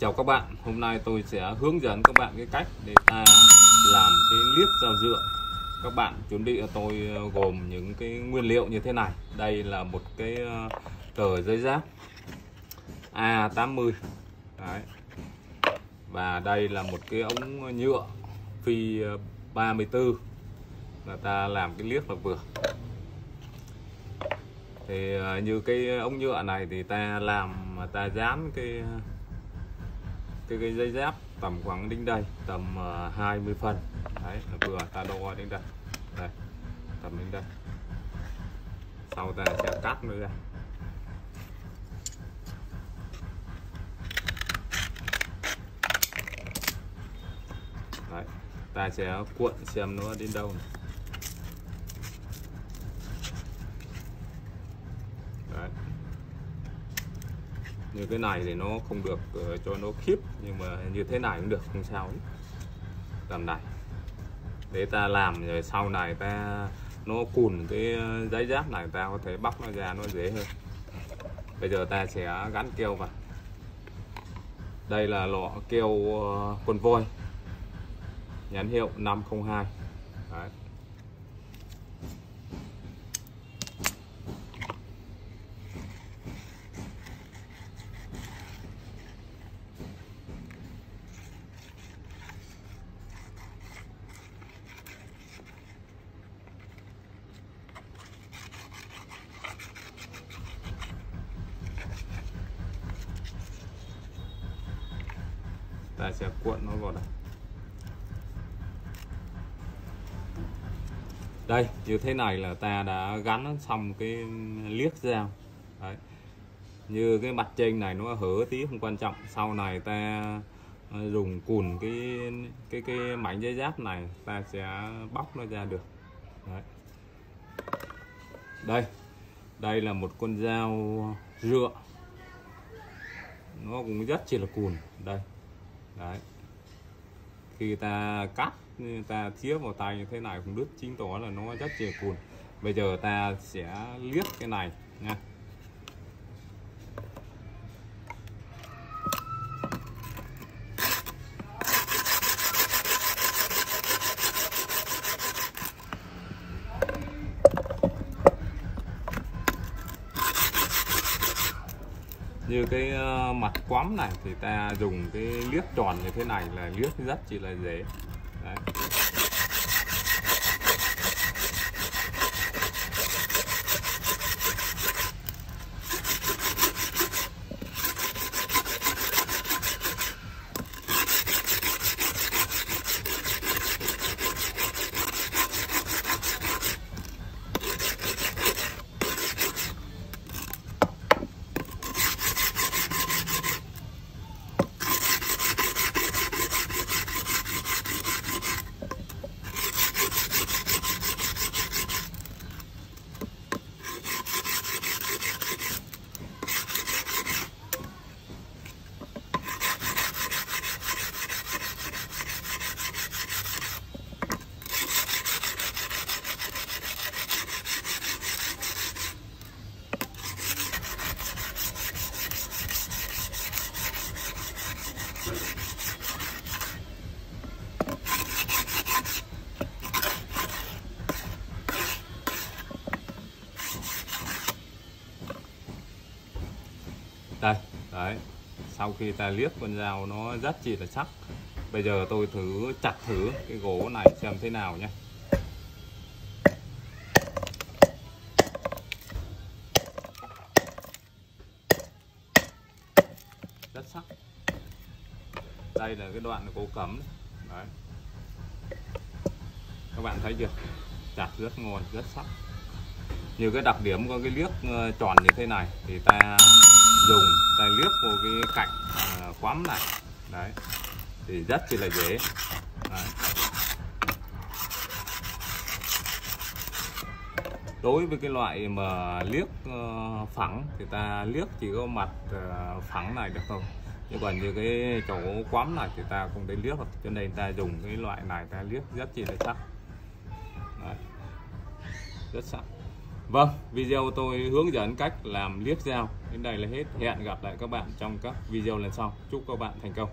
Chào các bạn, hôm nay tôi sẽ hướng dẫn các bạn cái cách để ta làm cái liếc dao dựa Các bạn chuẩn bị tôi ờ, gồm những cái nguyên liệu như thế này. Đây là một cái ờ, tờ giấy giáp A80 Đấy. Và đây là một cái ống nhựa phi ờ, 34 là ta làm cái liếc là vừa. Thì như cái ống nhựa này thì ta làm mà ta dán cái cái, cái dây dép tầm khoảng đinh đây tầm ờ, 20 phân đấy là vừa ta đo đến đây. Đây tầm đến đây. Sau ta sẽ cắt nữa ra. Đấy ta sẽ cuộn xem nó đến đâu này. Đấy như cái này thì nó không được uh, cho nó khiếp nhưng mà như thế này cũng được không sao ấy. làm này. Để ta làm rồi sau này ta nó cùn cái ờ, giấy giáp này ta có thể bóc nó ra nó dễ hơn. Bây giờ ta sẽ gắn keo vào. Đây là lọ keo uh, con voi. Nhãn hiệu 502 Đấy. Ta sẽ cuộn nó vào đây. Đây, như thế này là ta đã gắn xong cái liếc dao Đấy. như cái mặt trên này nó hở tí, không quan trọng. Sau này ta ờ, dùng cùn cái cái cái mảnh giấy giáp này, ta sẽ bóc nó ra được. Đấy. đây đây là một con dao rựa nó cũng rất chỉ là cùn. Đây đấy. Khi ta cắt, ta chĩa vào tay như thế này cũng đứt chính tỏ là nó rất chìa cùn. Bây giờ ta sẽ liếc cái này nha. Như cái ờ, mặt quắm này thì ta dùng cái liếc tròn như thế này là liếc rất chỉ là dễ Đấy đây, đấy. Sau khi ta liếc con dao nó rất chỉ là sắc bây giờ tôi thử chặt thử cái gỗ này xem thế nào nhé. Rất sắc. Đây là cái đoạn cố cấm đấy. Các bạn thấy chưa? Chặt rất ngon, rất sắc như cái đặc điểm của cái liếc ờ, tròn như thế này thì ta dùng, ta liếc vào cái cạnh ờ, quắm này. Đấy. Thì rất chỉ là dễ. Đấy. đối với cái loại mà liếc ờ, phẳng thì ta liếc chỉ có mặt phẳng này được thôi. Nhưng còn như cái chỗ quắm này thì ta không thể liếc được. Cho nên ta dùng cái loại này, ta liếc rất chỉ là sắc đấy. rất sắc. Vâng, video tôi hướng dẫn cách làm liếp dao đến đây là hết. Hẹn gặp lại các bạn trong các video lần sau. Chúc các bạn thành công.